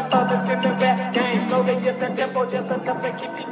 and thoughts that's in the rap game. Slow, they just a tempo, just enough to keep you